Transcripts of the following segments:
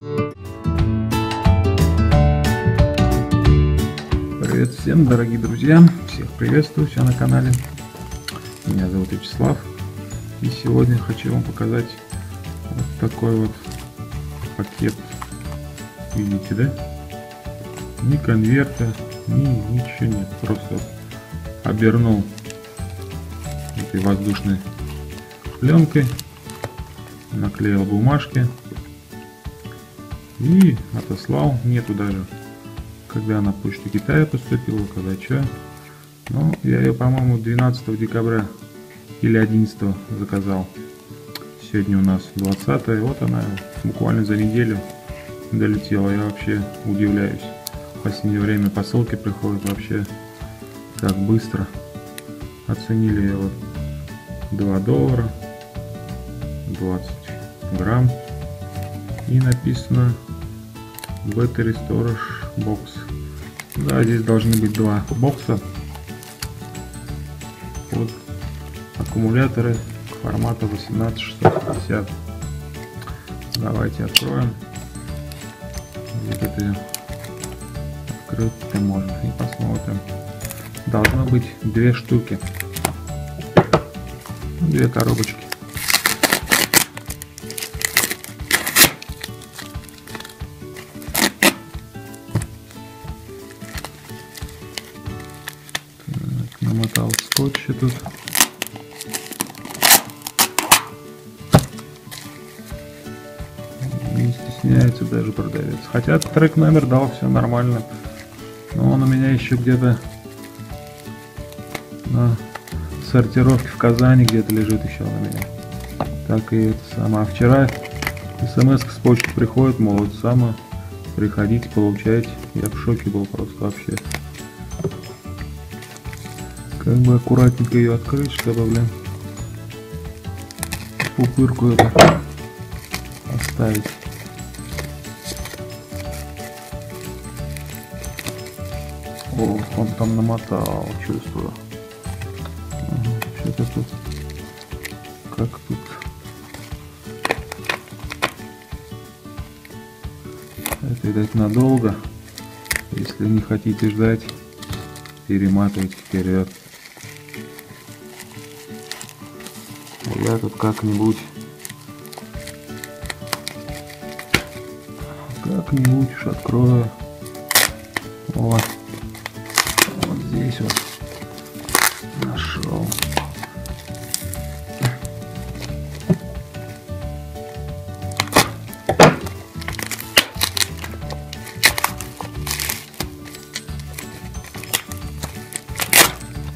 Привет всем, дорогие друзья! Всех приветствую, все на канале. Меня зовут Вячеслав. И сегодня хочу вам показать вот такой вот пакет. Видите, да? Ни конверта, ни ничего нет. Просто обернул этой воздушной пленкой, наклеил бумажки и отослал. Нету даже, когда на почту Китая поступила, когда что. Но я ее, по-моему, 12 декабря или 11 заказал. Сегодня у нас 20 вот она буквально за неделю долетела. Я вообще удивляюсь. В последнее время посылки приходят вообще так быстро. Оценили вот 2 доллара 20 грамм и написано Battery Storage Box да здесь должны быть два бокса. Под аккумуляторы формата 18650 давайте откроем. Вот это открыть можно и посмотрим. Должно быть две штуки. Две коробочки намотал скотча тут не стесняется даже продавец хотя трек номер дал все нормально но он у меня еще где-то на сортировке в Казани где-то лежит еще на меня. Так и это сама. Вчера смс с почты приходит, мол, вот самое, приходите, получайте. Я в шоке был просто вообще. Как бы аккуратненько ее открыть, чтобы, блин, пупырку это оставить. О, он там намотал, чувствую. Что-то тут, как тут. Это, видать, надолго. Если не хотите ждать, перематывайте вперед. Я тут как-нибудь как-нибудь уж открою. Вот здесь вот нашел.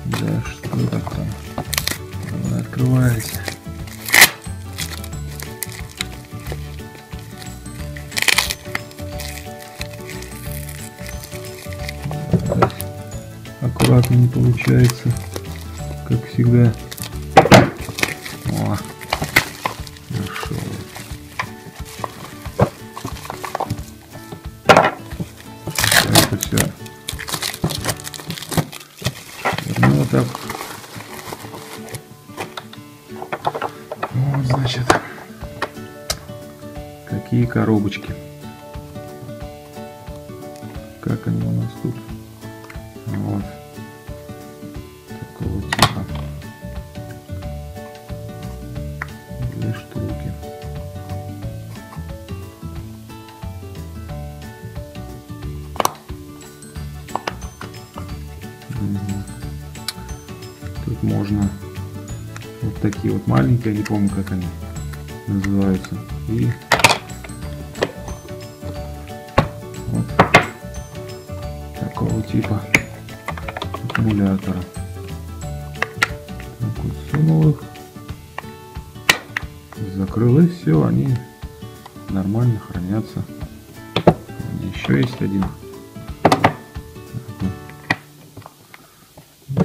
Да, что такое? Открывается. аккуратно не получается, как всегда. О, нашел. Это. Вот, значит, какие коробочки. Как они у нас тут? Вот. Такого типа. Две штуки. Тут можно вот такие вот маленькие, не помню как они называются. И вот такого типа аккумулятора. Так вот сунул их, закрыл и все, они нормально хранятся. Еще есть один.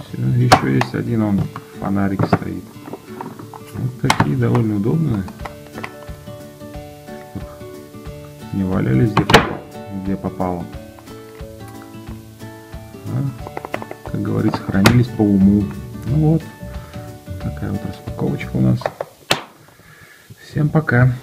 Все, еще есть один, он фонарик стоит. Вот такие довольно удобные. Не валялись где, где попало. А, как говорится, хранились по уму. Ну вот, такая вот распаковочка у нас. Всем пока.